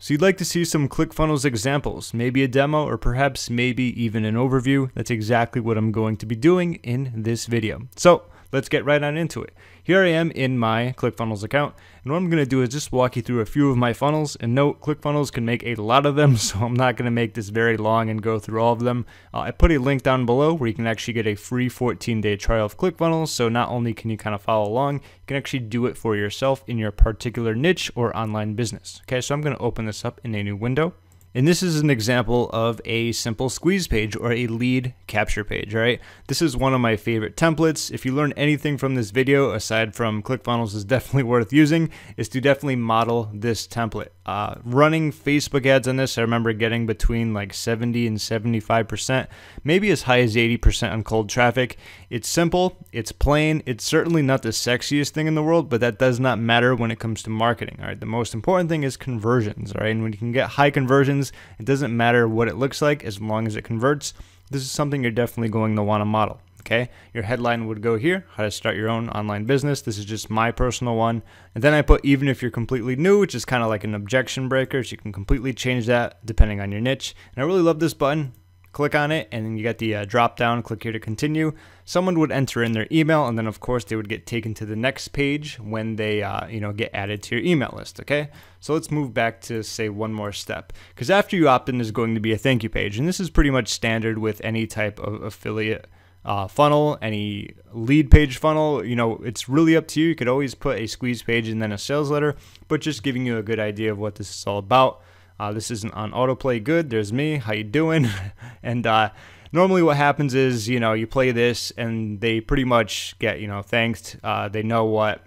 So you'd like to see some ClickFunnels examples, maybe a demo or perhaps maybe even an overview. That's exactly what I'm going to be doing in this video. So let's get right on into it. Here I am in my ClickFunnels account, and what I'm going to do is just walk you through a few of my funnels, and note ClickFunnels can make a lot of them, so I'm not going to make this very long and go through all of them. Uh, I put a link down below where you can actually get a free 14-day trial of ClickFunnels, so not only can you kind of follow along, you can actually do it for yourself in your particular niche or online business. Okay, so I'm going to open this up in a new window. And this is an example of a simple squeeze page or a lead capture page, right? This is one of my favorite templates. If you learn anything from this video, aside from ClickFunnels is definitely worth using, is to definitely model this template. Uh, running Facebook ads on this, I remember getting between like 70 and 75%, maybe as high as 80% on cold traffic. It's simple, it's plain, it's certainly not the sexiest thing in the world, but that does not matter when it comes to marketing, all right? The most important thing is conversions, right? And when you can get high conversions, it doesn't matter what it looks like as long as it converts. This is something you're definitely going to want to model. Okay, your headline would go here, how to start your own online business. This is just my personal one. And then I put even if you're completely new, which is kind of like an objection breaker. So you can completely change that depending on your niche. And I really love this button click on it and then you get the uh, drop down click here to continue someone would enter in their email and then of course they would get taken to the next page when they uh, you know get added to your email list okay so let's move back to say one more step because after you opt in there's going to be a thank you page and this is pretty much standard with any type of affiliate uh, funnel, any lead page funnel, you know, it's really up to you. You could always put a squeeze page and then a sales letter, but just giving you a good idea of what this is all about. Uh, this isn't on autoplay good. There's me. How you doing? and uh, normally what happens is, you know, you play this and they pretty much get, you know, thanked. Uh, they know what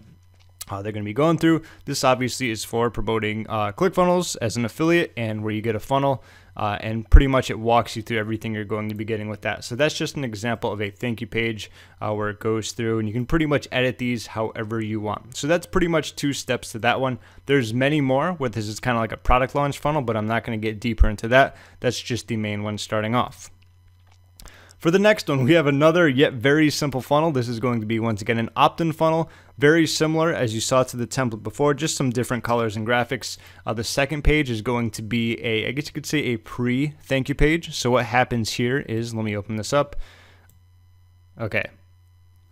uh, they're going to be going through. This obviously is for promoting uh, ClickFunnels as an affiliate and where you get a funnel. Uh, and pretty much it walks you through everything you're going to be getting with that. So that's just an example of a thank you page uh, where it goes through and you can pretty much edit these however you want. So that's pretty much two steps to that one. There's many more where this is kind of like a product launch funnel, but I'm not going to get deeper into that. That's just the main one starting off. For the next one, we have another yet very simple funnel. This is going to be, once again, an opt-in funnel. Very similar as you saw to the template before, just some different colors and graphics. Uh, the second page is going to be a, I guess you could say a pre-thank you page. So what happens here is, let me open this up. Okay,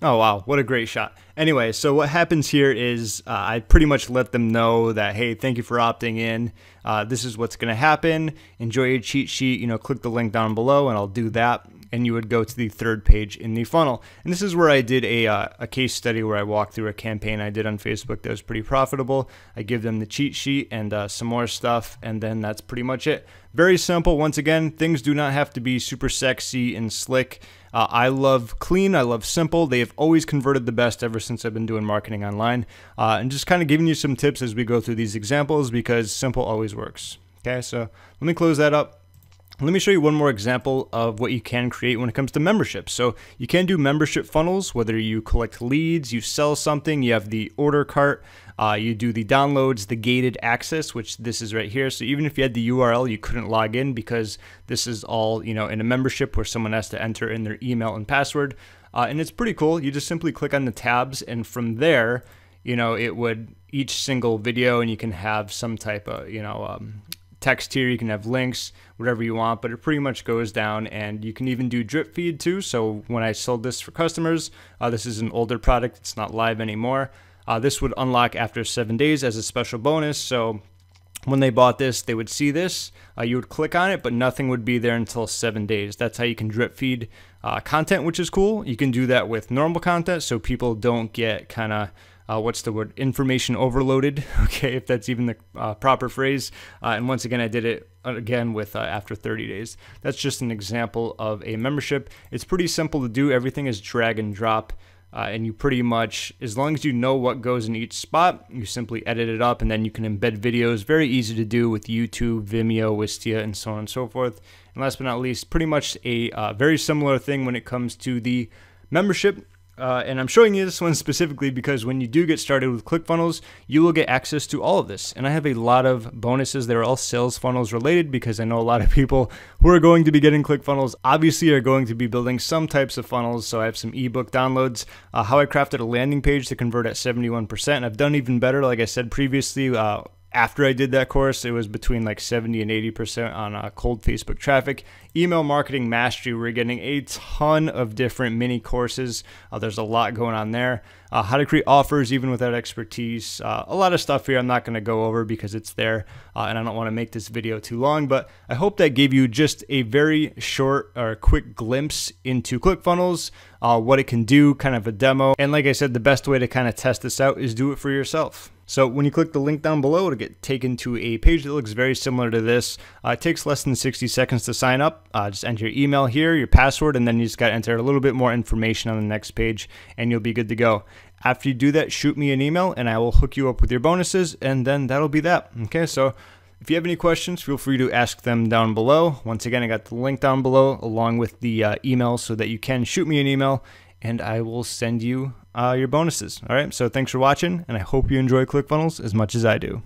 Oh wow, what a great shot. Anyway, so what happens here is uh, I pretty much let them know that hey, thank you for opting in. Uh, this is what's going to happen. Enjoy your cheat sheet. You know, click the link down below, and I'll do that and you would go to the third page in the funnel. And this is where I did a, uh, a case study where I walked through a campaign I did on Facebook that was pretty profitable. I give them the cheat sheet and uh, some more stuff, and then that's pretty much it. Very simple. Once again, things do not have to be super sexy and slick. Uh, I love clean. I love simple. They have always converted the best ever since I've been doing marketing online. Uh, and just kind of giving you some tips as we go through these examples because simple always works. Okay, so let me close that up. Let me show you one more example of what you can create when it comes to memberships. So you can do membership funnels, whether you collect leads, you sell something, you have the order cart, uh, you do the downloads, the gated access, which this is right here. So even if you had the URL, you couldn't log in because this is all you know in a membership where someone has to enter in their email and password. Uh, and it's pretty cool. You just simply click on the tabs, and from there, you know, it would each single video, and you can have some type of you know um, text here. You can have links, whatever you want, but it pretty much goes down. And you can even do drip feed too. So when I sold this for customers, uh, this is an older product. It's not live anymore. Uh, this would unlock after seven days as a special bonus. So when they bought this, they would see this. Uh, you would click on it, but nothing would be there until seven days. That's how you can drip feed uh, content, which is cool. You can do that with normal content so people don't get kind of uh, what's the word? Information overloaded okay if that's even the uh, proper phrase. Uh, and once again i did it again with uh, after 30 days. That's just an example of a membership. It's pretty simple to do. Everything is drag and drop uh, and you pretty much as long as you know what goes in each spot you simply edit it up and then you can embed videos. Very easy to do with youtube vimeo wistia and so on and so forth. And last but not least pretty much a uh, very similar thing when it comes to the membership uh, and I'm showing you this one specifically because when you do get started with ClickFunnels, you will get access to all of this. And I have a lot of bonuses. that are all sales funnels related because I know a lot of people who are going to be getting ClickFunnels obviously are going to be building some types of funnels. So I have some ebook downloads, uh, how I crafted a landing page to convert at 71%. And I've done even better, like I said previously. Uh, after I did that course, it was between like 70 and 80% on uh, cold Facebook traffic. Email marketing mastery, we're getting a ton of different mini courses. Uh, there's a lot going on there. Uh, how to create offers even without expertise. Uh, a lot of stuff here I'm not going to go over because it's there uh, and I don't want to make this video too long, but I hope that gave you just a very short or quick glimpse into ClickFunnels, uh, what it can do, kind of a demo. And like I said, the best way to kind of test this out is do it for yourself. So when you click the link down below, it'll get taken to a page that looks very similar to this. Uh, it takes less than 60 seconds to sign up. Uh, just enter your email here, your password, and then you just got to enter a little bit more information on the next page, and you'll be good to go. After you do that, shoot me an email, and I will hook you up with your bonuses, and then that'll be that. Okay, so if you have any questions, feel free to ask them down below. Once again, I got the link down below along with the uh, email so that you can shoot me an email and I will send you uh, your bonuses. All right. So thanks for watching, and I hope you enjoy ClickFunnels as much as I do.